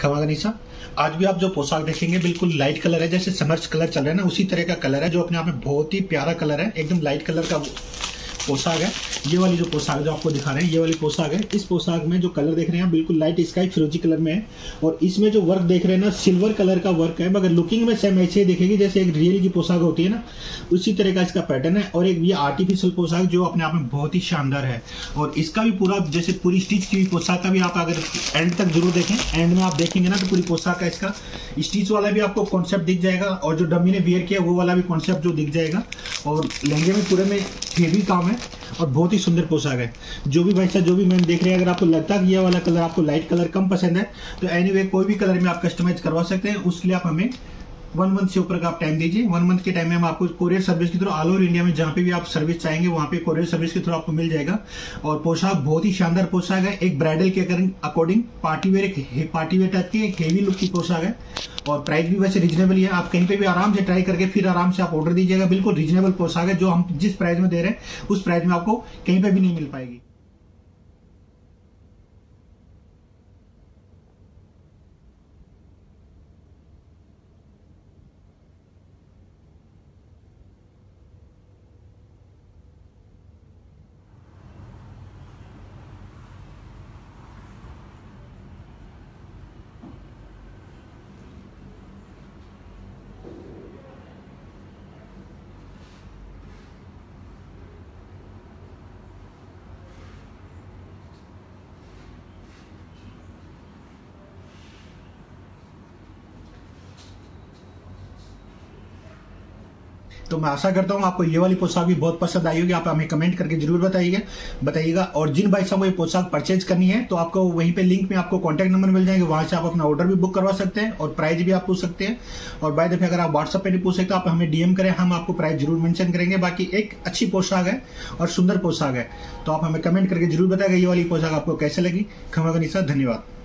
खमागनीसा आज भी आप जो पोशाक देखेंगे, बिल्कुल लाइट कलर है, जैसे समर्स कलर चल रहा है ना, उसी तरह का कलर है, जो अपने आप में बहुत ही प्यारा कलर है, एकदम लाइट कलर का पोशाक है। ये वाली जो पोशाक जो आपको दिखा रहे हैं, ये वाली पोशाक है। इस पोशाक में जो कलर देख रहे हैं बिल्कुल लाइट स्काई फिरोजी कलर में है। और इसमें जो वर्क देख रहे हैं ना सिल्वर कलर का वर्क है, मगर लुकिंग में सेम ऐसे ही देखेगी, जैसे एक रियल की पोशाक होती है ना, उसी तरह का इसका पैटर्न है। और एक ये आर्टिफिशियल पोशाक जो अपने आप में बहुत ही शानदार है। और इसका भी पूरा, जैसे पूरी स्टिच की पोशाक का भी आप अगर एंड तक ज़रूर देखें एंड में आप देखेंगे ना तो पूरी पोशाक का इसका स्टिच वाला भी आपको कॉन्सेप्ट दिख जाएगा। और जो डमी ने वियर किया, वो वाला भी कॉन्सेप्ट जो दिख जाएगा। और लहंगे में पूरे में हेवी काम है और बहुत ही सुंदर पोशाक है। जो भी भाई साहब, जो भी मैम देख रहे हैं, अगर आपको लगता है कि ये वाला कलर आपको लाइट कलर कम पसंद है तो एनी एनीवे कोई भी कलर में आप कस्टमाइज करवा सकते हैं, उसके लिए आप हमें वन मंथ से ऊपर का आप टाइम दीजिए। वन मंथ के टाइम में हम आपको कोरियर सर्विस के थ्रू ऑल ओवर इंडिया में जहाँ पे भी आप सर्विस चाहेंगे, वहाँ पे कोरियर सर्विस के थ्रू आपको मिल जाएगा। और पोशाक बहुत ही शानदार पोशाक है। एक ब्राइडल के अकॉर्डिंग पार्टी वेयर एक पार्टीवेयर टाइप की, एक हेवी लुक की पोशाक है। और प्राइस भी वैसे रीजनेबल ही आप कहीं पे भी आराम से ट्राई करके फिर आराम से आप ऑर्डर दीजिएगा। बिल्कुल रिजनेबल पोशाक है, जो हम जिस प्राइस में दे रहे हैं, उस प्राइस में आपको कहीं पे भी नहीं मिल पाएगी। तो मैं आशा करता हूँ आपको ये वाली पोशाक भी बहुत पसंद आई होगी। आप हमें कमेंट करके ज़रूर बताइएगा। बताइएगा। और जिन भाई साहब को ये पोशाक परचेज करनी है तो आपको वहीं पे लिंक में आपको कॉन्टैक्ट नंबर मिल जाएँगे। वहाँ से आप अपना ऑर्डर भी बुक करवा सकते हैं और प्राइस भी आप पूछ सकते हैं। और बाय दफे अगर आप व्हाट्सअप पर नहीं पूछ सकते, आप हमें डीएम करें। हम आपको प्राइस ज़रूर मैंशन करेंगे। बाकी एक अच्छी पोशाक है और सुंदर पोशाक है। तो आप हमें कमेंट करके ज़रूर बताएगा ये वाली पोशाक आपको कैसे लगी। खमा धन्यवाद।